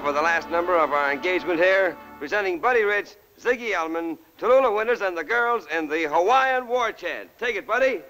for the last number of our engagement here, presenting Buddy Rich, Ziggy Elman, Tallulah Winters, and the girls in the Hawaiian War Chant. Take it, Buddy.